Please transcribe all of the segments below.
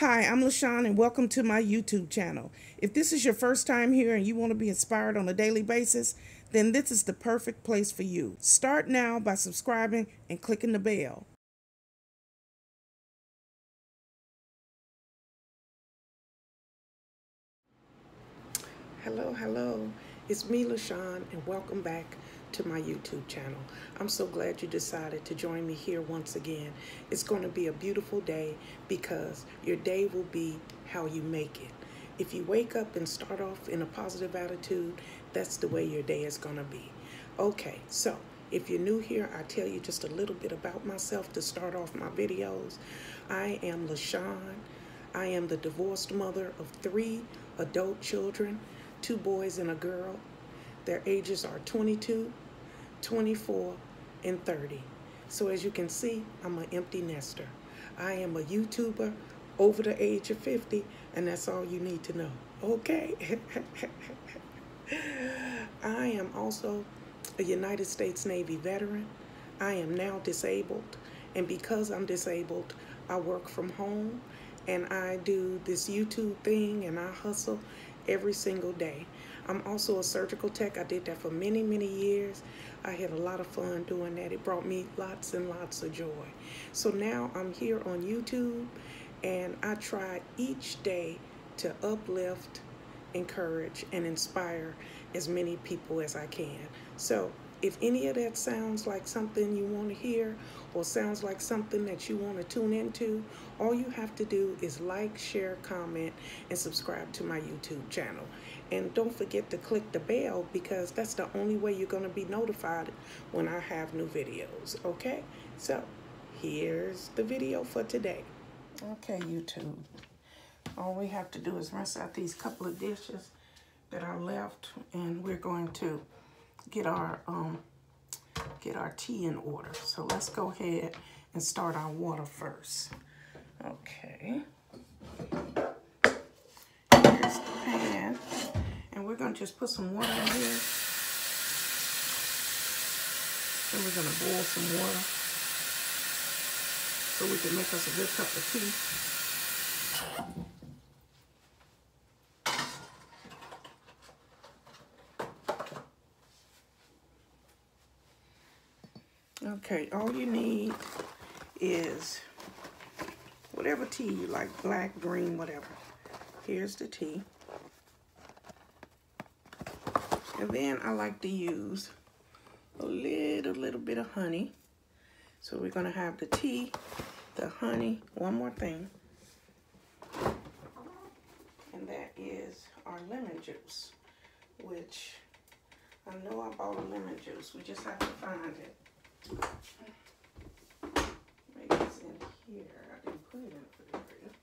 Hi, I'm Lashon and welcome to my YouTube channel. If this is your first time here and you want to be inspired on a daily basis, then this is the perfect place for you. Start now by subscribing and clicking the bell. Hello, hello. It's me, Lashon, and welcome back to my YouTube channel. I'm so glad you decided to join me here once again. It's going to be a beautiful day because your day will be how you make it. If you wake up and start off in a positive attitude, that's the way your day is going to be. Okay, so if you're new here, I tell you just a little bit about myself to start off my videos. I am Lashon. I am the divorced mother of three adult children, two boys and a girl. Their ages are 22, 24, and 30. So as you can see, I'm an empty nester. I am a YouTuber over the age of 50, and that's all you need to know. Okay? I am also a United States Navy veteran. I am now disabled, and because I'm disabled, I work from home and I do this YouTube thing and I hustle every single day. I'm also a surgical tech. I did that for many, many years. I had a lot of fun doing that. It brought me lots and lots of joy. So now I'm here on YouTube and I try each day to uplift, encourage, and inspire as many people as I can. So if any of that sounds like something you want to hear or sounds like something that you want to tune into, all you have to do is like, share, comment, and subscribe to my YouTube channel. And don't forget to click the bell because that's the only way you're going to be notified when I have new videos, okay? So, here's the video for today. Okay, YouTube. All we have to do is rinse out these couple of dishes that are left, and we're going to get our um, get our tea in order. So let's go ahead and start our water first. Okay. Here's the pan. And we're going to just put some water in here. And we're going to boil some water so we can make us a good cup of tea. Okay, all you need is whatever tea you like, black, green, whatever. Here's the tea. And then I like to use a little, little bit of honey. So we're gonna have the tea, the honey, one more thing. And that is our lemon juice, which I know I bought a lemon juice. We just have to find it. Maybe it's in here. I didn't put it in the refrigerator.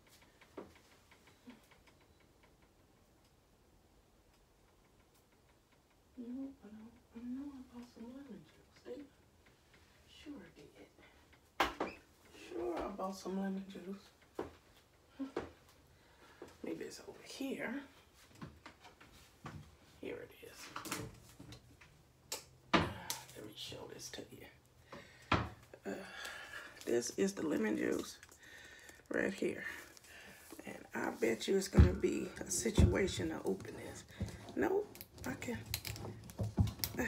No, I know, I know I bought some lemon juice. See? Sure did. Some lemon juice. Maybe it's over here. Here it is. Ah, let me show this to you. Ah, this is the lemon juice right here. And I bet you it's going to be a situation to open this. Nope, I can. Ah,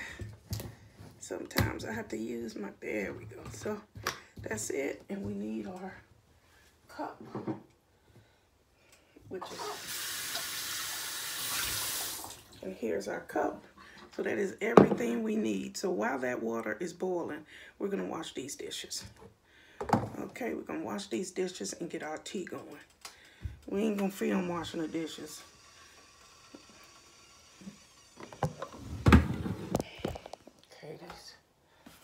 sometimes I have to use my, there we go. So that's it. And we need our cup, which is, and here's our cup. So that is everything we need. So while that water is boiling, we're going to wash these dishes. Okay, we're gonna wash these dishes and get our tea going. We ain't gonna film washing the dishes. Okay,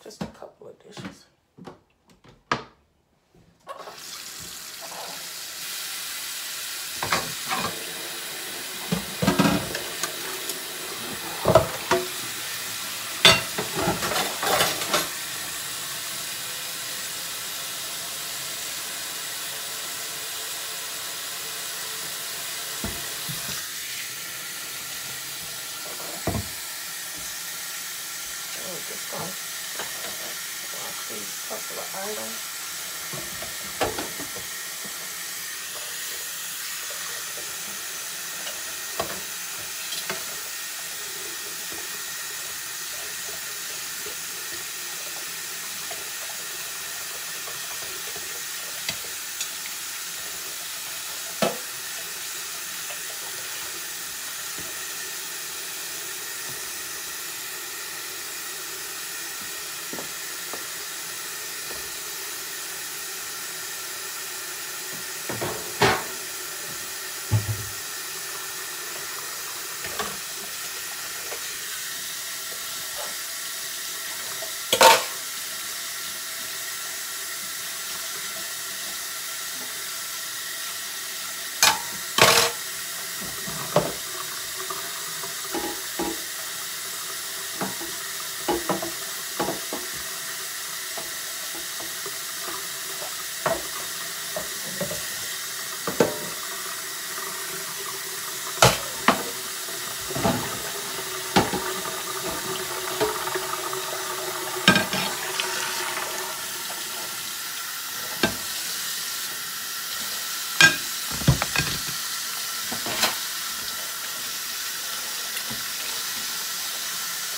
just a couple of dishes.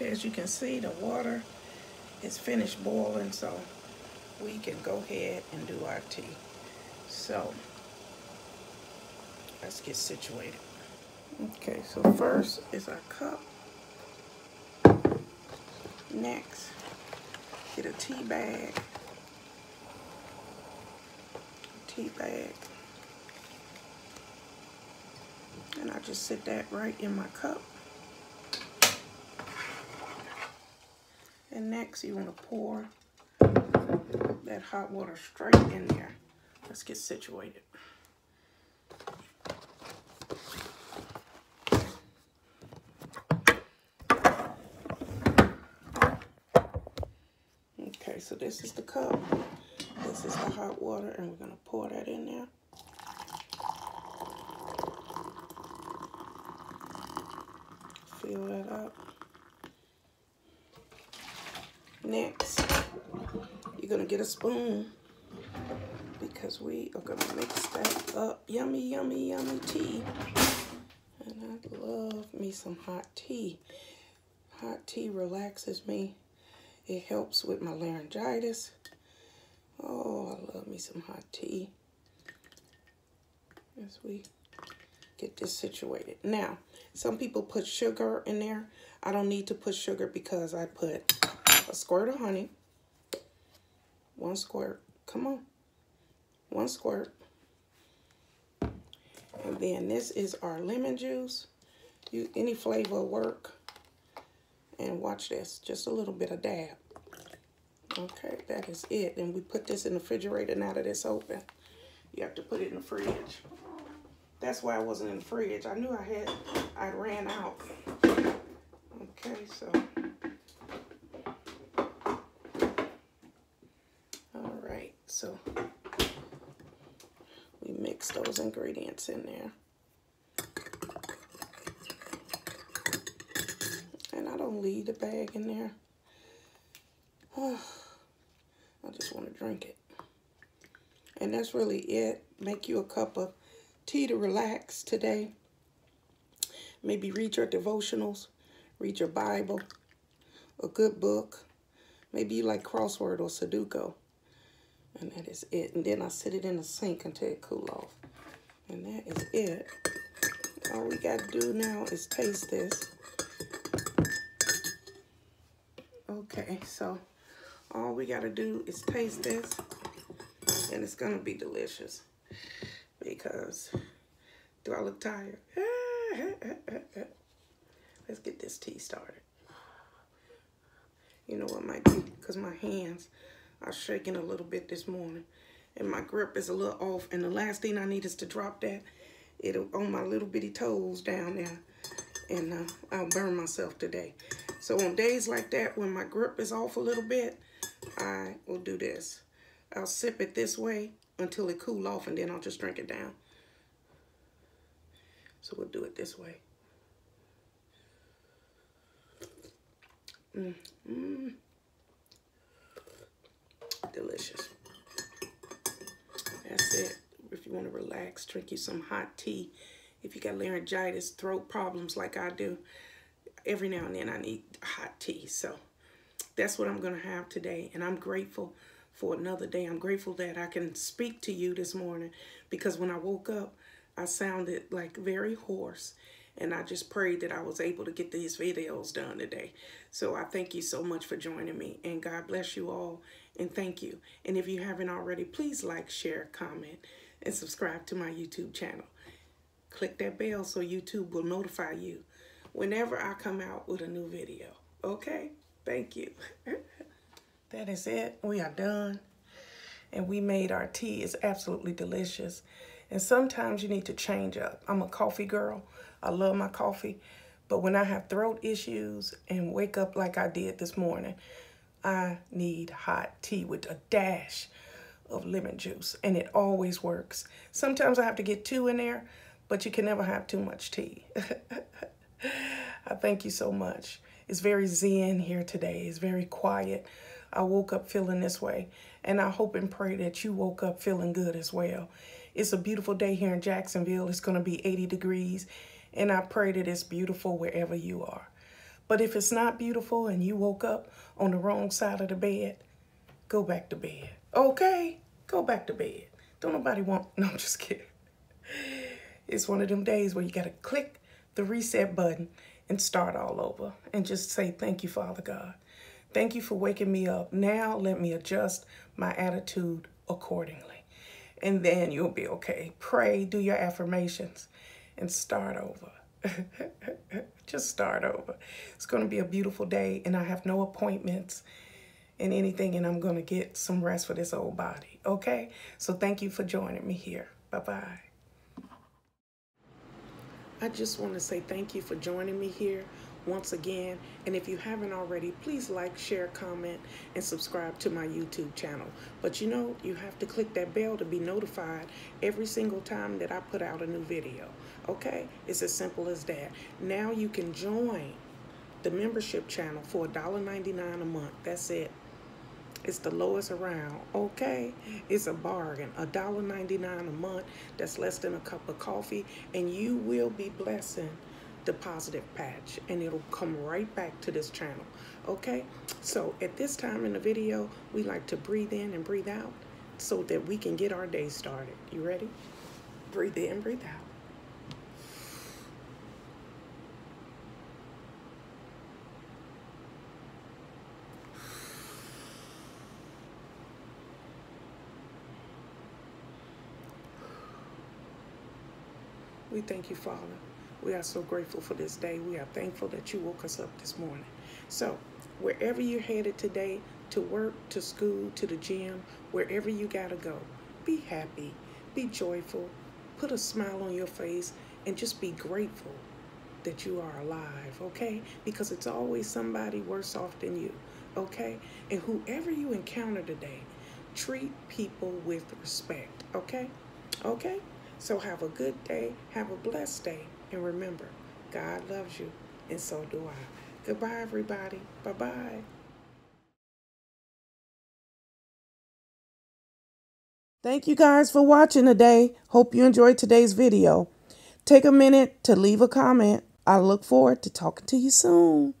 Okay, as you can see, the water is finished boiling, so we can go ahead and do our tea. So, let's get situated. Okay, so first is our cup. Next, get a tea bag. Tea bag. And I just sit that right in my cup. Next you want to pour that hot water straight in there. Let's get situated. Okay, so this is the cup. This is the hot water, and we're going to pour that in there. Fill that up. Next, you're going to get a spoon because we are going to mix that up. Yummy, yummy, yummy tea. And I love me some hot tea. Hot tea relaxes me. It helps with my laryngitis. Oh, I love me some hot tea. As we get this situated. Now, some people put sugar in there. I don't need to put sugar because I put a squirt of honey. One squirt. Come on. One squirt. And then this is our lemon juice. You Any flavor will work. And watch this. Just a little bit of dab. Okay, that is it. And we put this in the refrigerator now that it's open. You have to put it in the fridge. That's why I wasn't in the fridge. I knew I had, I ran out. Okay, so. All right, so we mix those ingredients in there. And I don't leave the bag in there. I just want to drink it. And that's really it. Make you a cup of tea to relax today. Maybe read your devotionals, read your Bible, a good book. Maybe you like crossword or Sudoku. And that is it. And then I sit it in the sink until it cool off. And that is it. All we got to do now is taste this. Okay, so all we got to do is taste this. And it's going to be delicious. Because, do I look tired? Let's get this tea started. You know what might be? Because my hands are shaking a little bit this morning. And my grip is a little off. And the last thing I need is to drop that it on my little bitty toes down there. And uh, I'll burn myself today. So on days like that, when my grip is off a little bit, I will do this. I'll sip it this way until it cool off and then I'll just drink it down. So we'll do it this way. Mm, mm. Delicious. That's it. If you want to relax, drink you some hot tea. If you got laryngitis, throat problems like I do, every now and then I need hot tea. So that's what I'm going to have today. And I'm grateful for another day. I'm grateful that I can speak to you this morning because when I woke up, I sounded like very hoarse and I just prayed that I was able to get these videos done today. So I thank you so much for joining me and God bless you all and thank you. And if you haven't already, please like, share, comment, and subscribe to my YouTube channel. Click that bell so YouTube will notify you whenever I come out with a new video. Okay? Thank you. That is it. We are done. And we made our tea. It's absolutely delicious. And sometimes you need to change up. I'm a coffee girl. I love my coffee. But when I have throat issues and wake up like I did this morning, I need hot tea with a dash of lemon juice, and it always works. Sometimes I have to get two in there, but you can never have too much tea. I thank you so much. It's very zen here today. It's very quiet. I woke up feeling this way, and I hope and pray that you woke up feeling good as well. It's a beautiful day here in Jacksonville. It's going to be 80 degrees, and I pray that it's beautiful wherever you are. But if it's not beautiful and you woke up on the wrong side of the bed, go back to bed. Okay? Go back to bed. Don't nobody want, no, I'm just kidding. It's one of them days where you got to click the reset button and start all over and just say, thank you, Father God. Thank you for waking me up. Now let me adjust my attitude accordingly. And then you'll be okay. Pray, do your affirmations, and start over. Just start over. It's going to be a beautiful day, and I have no appointments and anything, and I'm going to get some rest for this old body. Okay? So thank you for joining me here. Bye bye. I just want to say thank you for joining me here once again. And if you haven't already, please like, share, comment, and subscribe to my YouTube channel. But you know, you have to click that bell to be notified every single time that I put out a new video. Okay? It's as simple as that. Now you can join the membership channel for $1.99 a month. That's it. It's the lowest around. Okay, it's a bargain. A dollar ninety nine a month. That's less than a cup of coffee, and you will be blessing the positive patch and it'll come right back to this channel okay so at this time in the video we like to breathe in and breathe out so that we can get our day started you ready breathe in breathe out We thank you, Father. We are so grateful for this day. We are thankful that you woke us up this morning. So, wherever you're headed today, to work, to school, to the gym, wherever you got to go, be happy, be joyful, put a smile on your face, and just be grateful that you are alive, okay? Because it's always somebody worse off than you, okay? And whoever you encounter today, treat people with respect, okay? Okay? So have a good day, have a blessed day. And remember, God loves you, and so do I. Goodbye, everybody. Bye bye. Thank you guys for watching today. Hope you enjoyed today's video. Take a minute to leave a comment. I look forward to talking to you soon.